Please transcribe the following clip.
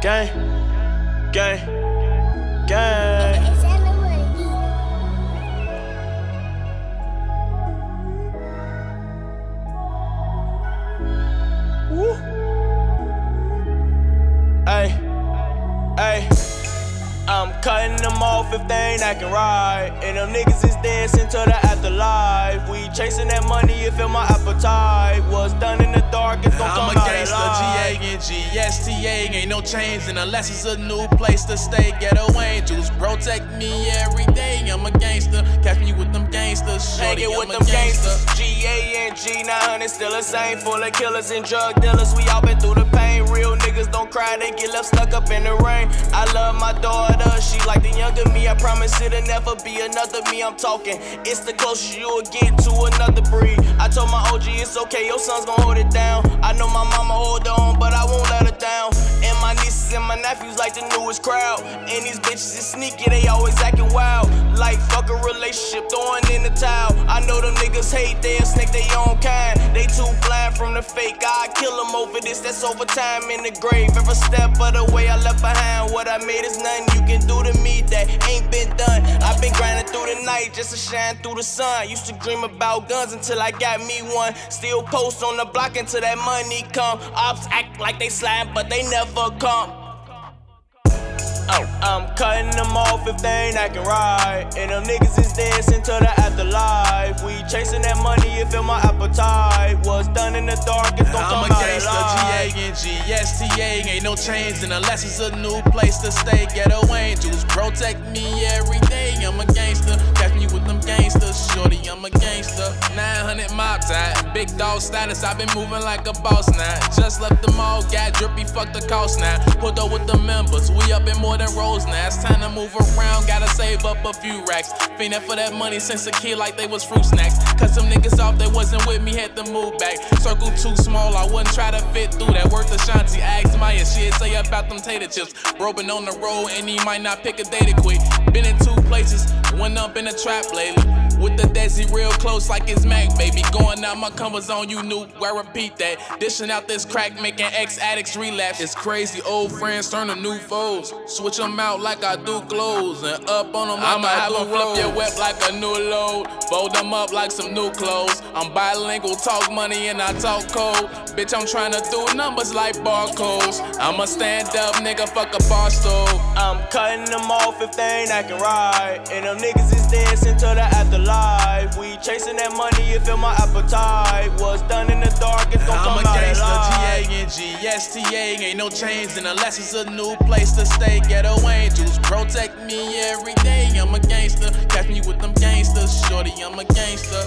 Gang, gang, gang. Woo. Hey, hey. I'm cutting them off if they ain't acting right. And them niggas is dancing to the afterlife. We chasing that money, it fill my appetite. What's done G-A-N-G-S-T-A, ain't no and unless it's a new place to stay. Ghetto angels protect me every day. I'm a gangster, catch me with them gangsters. Shorty, I'm with them gangster. gangsters. G A N G 900 still the same. Full of killers and drug dealers. We all been through the pain. Real niggas don't cry, they get left stuck up in the rain. I love my daughter, she like the younger me. I promise it'll never be another me. I'm talking. It's the closest you'll get to another breed. I told my OG it's okay, your son's gonna hold it down. Nephews like the newest crowd. And these bitches is sneaky, they always acting wild. Like fuck a relationship, throwing in the towel. I know them niggas hate, they'll snake they own kind. They too blind from the fake. I kill them over this, that's overtime in the grave. Every step of the way I left behind, what I made is nothing you can do to me that ain't been done. I've been grinding through the night just to shine through the sun. Used to dream about guns until I got me one. Still post on the block until that money come. Ops act like they slime, but they never come. Oh, I'm cutting them off if they ain't acting right. And them niggas is dancing to the afterlife. We chasing that money, it fill my appetite. What's done in the dark is gon' I'm a come out gangster, alive. G-A-N-G-S-T-A, ain't no chains and unless it's a new place to stay. Ghetto angels protect me every day. I'm a gangster, catch me with them gangsters. I'm a gangster. 900 mob time, big dog status. I've been moving like a boss now. Just left the mall, got drippy, fuck the cost now. Put up with the members, we up in more than rolls now. It's time to move around, gotta save up a few racks. Fiending for that money since a kid like they was fruit snacks. Cause some niggas off that wasn't with me had to move back. Circle too small, I wouldn't try to fit through that. Worth Ashanti, asked Maya, shit, say about them tater chips. Bro on the road and he might not pick a day to quit. Been in two places, went up in the trap lately. With the Desi real close like it's Mac, baby. Going out my comfort zone, you knew. I repeat that. Dishing out this crack, making ex addicts relapse. It's crazy, old friends turn to new foes. Switch them out like I do clothes. And up on them I'ma have do flip your whip like a new load. Fold them up like some new clothes. I'm bilingual, talk money and I talk code. Bitch, I'm trying to do numbers like barcodes. I'm a stand up nigga, fuck a bar stove. I'm cutting them off if they ain't acting right. And them niggas is dancing to the afterlife. We chasing that money, it fill my appetite. What's done in the dark is gon' I'm come out alive. I'm a gangster, alive. G-A-N-G-S-T-A, ain't no chains and unless it's a new place to stay. Ghetto angels protect me every day. I'm a gangster, catch me with them gangsters. Shorty, I'm a gangster.